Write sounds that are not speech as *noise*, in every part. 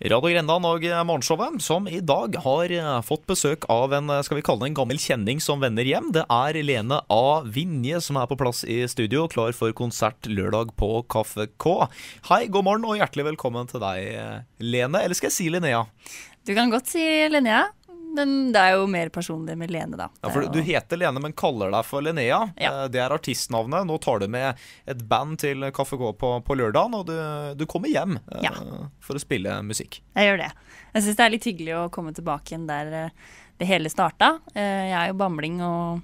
Radio Grendan og Morgenshowet, som i dag har eh, fått besøk av en eh, skal vi kalle det en gammel kjenning som vender hjem. Det er Lene A. Vinje som er på plass i studio, klar for konsert lørdag på Kaffe K. Hei, god morgen og hjertelig velkommen til deg, eh, Lene. Eller skal jeg si Linnea? Du kan godt si Linnea. Men det er jo mer personlig med Lene, da. Ja, for Du heter Lene, men kaller deg for Linnea. Ja. Det er artistnavnet. Nå tar du med et band til Kaffe K på, på lørdagen, og du, du kommer hjem eh, Ja. for å spille musikk. Jeg gjør det. Jeg syns det er litt hyggelig å komme tilbake igjen der eh, det hele starta. Eh, Jeg er jo bamling og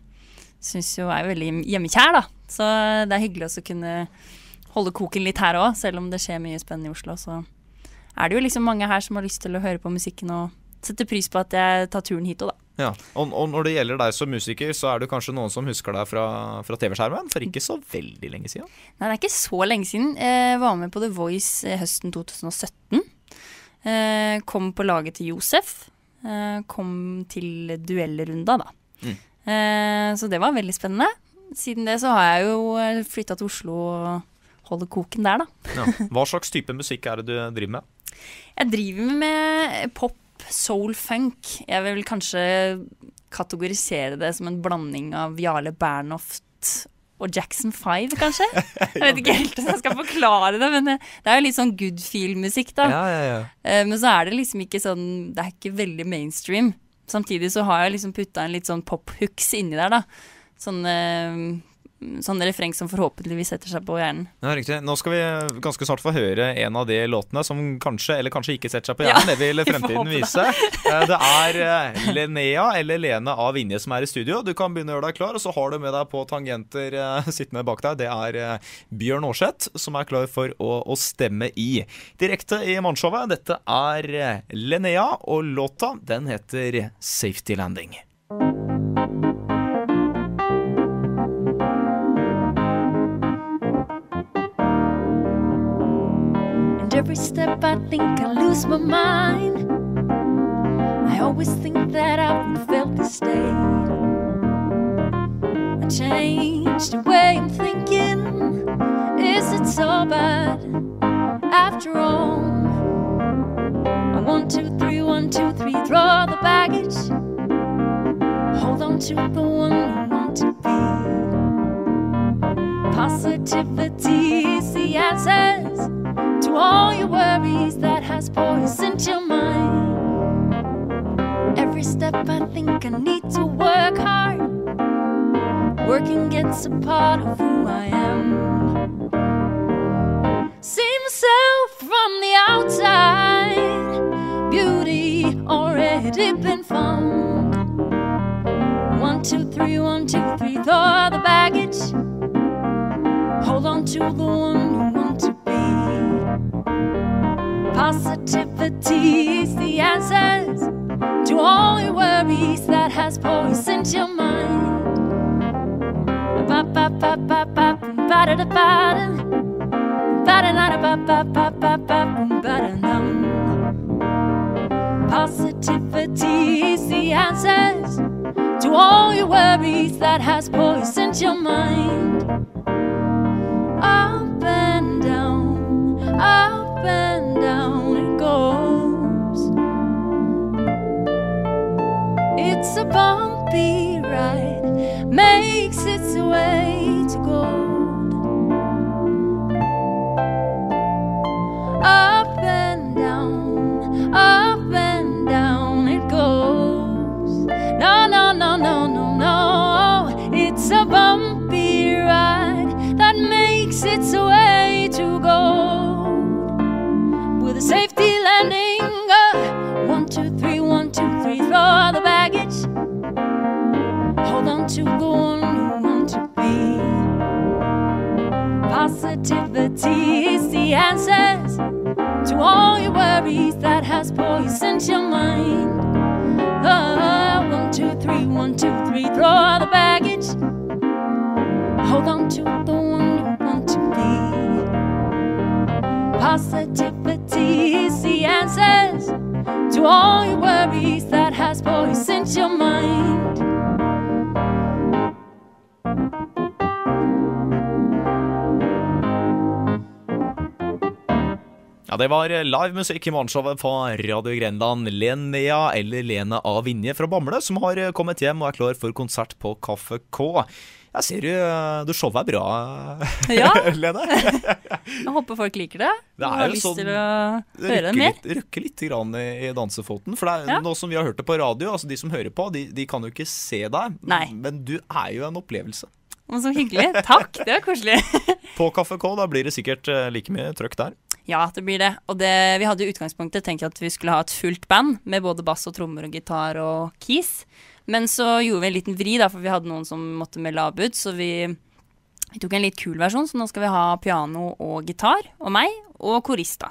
syns jo er jo veldig hjemmekjær, da. Så det er hyggelig å kunne holde koken litt her òg, selv om det skjer mye spennende i Oslo. Så er det jo liksom mange her som har lyst til å høre på musikken og setter pris på at jeg tar turen hit òg, da. Ja, og, og når det gjelder deg som musiker, så er det kanskje noen som husker deg fra, fra TV-skjermen for ikke så veldig lenge siden? Nei, det er ikke så lenge siden. Jeg var med på The Voice eh, høsten 2017. Eh, Kom på laget til Josef. Eh, Kom til duellrunda, da. Mm. Eh, Så det var veldig spennende. Siden det så har jeg jo flytta til Oslo og holder koken der, da. Ja. Hva slags type musikk er det du driver med? Jeg driver med pop, soul, funk. Jeg vil kanskje kategorisere det som en blanding av Jarle Bernhoft og Jackson 5, kanskje. *laughs* Jeg vet ikke helt hvordan jeg skal forklare det, men det det er jo litt sånn good feel-musikk, da. Ja, ja, ja. Eh, Men så er det liksom ikke sånn Det er ikke veldig mainstream. Samtidig så har jeg liksom putta en litt sånn pop-hooks inni der, da. Sånn, eh, sånn refreng som forhåpentligvis setter seg på hjernen. Ja, riktig. Nå skal vi ganske snart få høre en av de låtene som kanskje eller kanskje ikke setter seg på Ja, hjernen. det vil *laughs* fremtiden vise. Eh, Det er Lenea Linnea eller Lene A. Vinje som er i studio. Du kan begynne å gjøre deg klar, og så har du med deg på tangenter eh, sittende bak deg. Det er eh, Bjørn Aarseth som er klar for å, å stemme i. Direkte i Morgenshowet. Dette er Lenea Linnea, og låta den heter Safety Landing. Every step I think I lose my mind. I always think that I've felt this state. I changed the way I'm thinking. Is it so bad after all? I one, two, three, one, two, three, throw the baggage. Hold on to the one you want to be. Positivity is the answers to all your worries that has poisoned your mind. Every step I think I need to work hard. Working gets a part of who I am. See myself from the outside. Beauty already been found. One, two, three, one, two, three, throw the baggage. Hold on to the Positivity is the answer to all your worries that has poisoned your mind. Positivity is the answer to all your worries that has poisoned your mind. Positivity is the answers to all your worries that has poisoned your mind. Uh, one, two, three, one, two, three, throw the baggage. Ja, det var livemusikk i morgenshowet på Radio Grenland. Lenia, eller Lene A. Vinje fra Bamble, som har kommet hjem og er klar for konsert på Kaffe K. Jeg ser jo du showet er bra, Ja. *laughs* Lene. Jeg håper folk liker det. Det er jo lyst sånn- til å høre det litt, røkke litt grann i, dansefoten. For det er Ja. nå som vi har hørt det på radio, altså de som hører på, de, de kan jo ikke se deg. Nei. Men du er jo en opplevelse. Så hyggelig. Takk, det var koselig. På Kaffe K, da blir det sikkert eh, like mye trøkk der. Ja, det blir det. Og det, vi hadde i utgangspunktet tenkt at vi skulle ha et fullt band med både bass og trommer og gitar og keys. Men så gjorde vi en liten vri, da, for vi hadde noen som måtte melde avbud. Så vi, vi tok en litt kul versjon, så nå skal vi ha piano og gitar og meg og korist. da.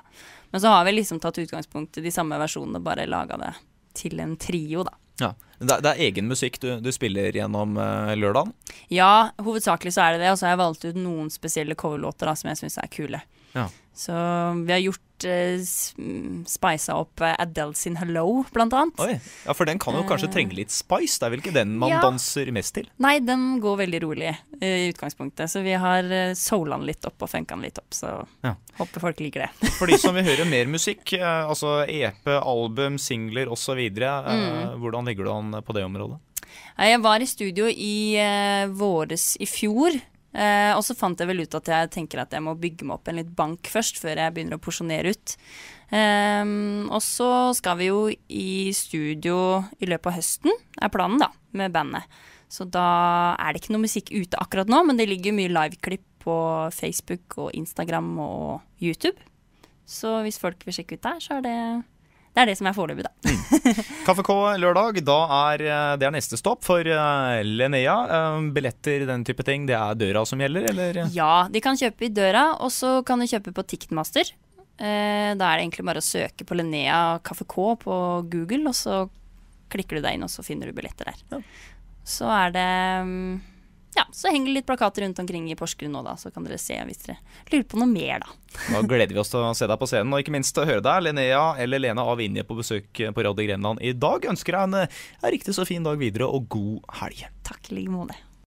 Men så har vi liksom tatt utgangspunkt i de samme versjonene, bare laga det til en trio, da. Ja. Det, er- det er egen musikk du, du spiller gjennom uh, lørdagen. Ja, hovedsakelig så er det det, og så har jeg valgt ut noen spesielle coverlåter da, som jeg syns er kule. Ja. Så vi har gjort uh, spisa opp eh, Adele sin 'Hello', blant annet. Oi, ja, For den kan jo kanskje Eh. trenge litt spice. Det er vel ikke den man Ja. danser mest til? Nei, den går veldig rolig eh, i utgangspunktet, så vi har soula den litt opp og funka den litt opp, så Ja. håper folk liker det. *laughs* For de som vil høre *laughs* mer musikk, eh, altså EP, album, singler osv., Mm. hvordan ligger du an på det området? Jeg var i studio i våres i fjor. Eh, og så fant jeg vel ut at jeg tenker at jeg må bygge meg opp en litt bank først, før jeg begynner å porsjonere ut. Ehm, og så skal vi jo i studio i løpet av høsten, er planen, da, med bandet. Så da er det ikke noe musikk ute akkurat nå, men det ligger mye liveklipp på Facebook og Instagram og YouTube. Så hvis folk vil sjekke ut der, så er det det er det som er foreløpig, da. Kaffe K lørdag, da er eh, det er neste stopp for eh, Linnea. Eh, Billetter, den type ting, det er døra som gjelder, eller? Ja, de kan kjøpe i døra, og så kan de kjøpe på Ticketmaster. Da er det egentlig bare å søke på Linnea Kaffe K på Google, og så klikker du deg inn, og så finner du billetter der. Ja. Så er det mm, Ja, så henger det litt plakater rundt omkring i Porsgrunn nå, da, så kan dere se hvis dere lurer på noe mer, da. *laughs* Nå gleder vi oss til å se deg på scenen, og ikke minst til å høre deg, Linnea eller Lena av Vinje, på besøk på Radio Grenland i dag. Ønsker deg en, eh, en riktig så fin dag videre, og god helg. Takk i like måte.